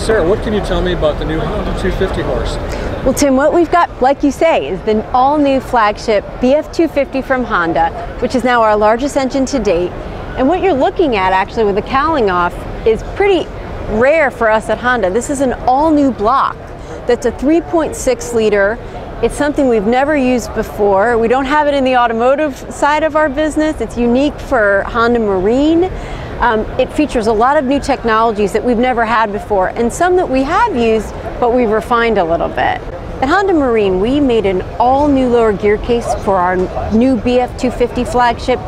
Sara, what can you tell me about the new Honda 250 horse? Well, Tim, what we've got, like you say, is the all new flagship BF250 from Honda, which is now our largest engine to date. And what you're looking at actually with the cowling off is pretty rare for us at Honda. This is an all new block that's a 3.6 liter. It's something we've never used before. We don't have it in the automotive side of our business. It's unique for Honda Marine. Um, it features a lot of new technologies that we've never had before and some that we have used but we've refined a little bit. At Honda Marine, we made an all new lower gear case for our new BF250 flagship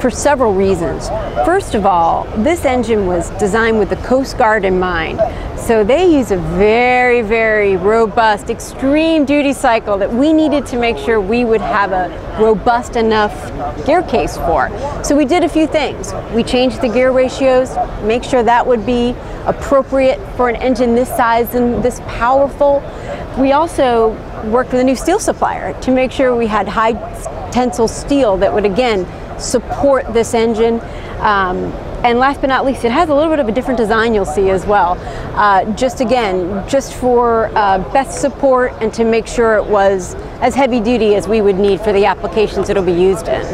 for several reasons. First of all, this engine was designed with the Coast Guard in mind. So they use a very, very robust, extreme duty cycle that we needed to make sure we would have a robust enough gear case for. So we did a few things. We changed the gear ratios, make sure that would be appropriate for an engine this size and this powerful. We also worked with a new steel supplier to make sure we had high tensile steel that would again support this engine. Um, and last but not least, it has a little bit of a different design you'll see as well. Uh, just again, just for uh, best support and to make sure it was as heavy duty as we would need for the applications it'll be used in.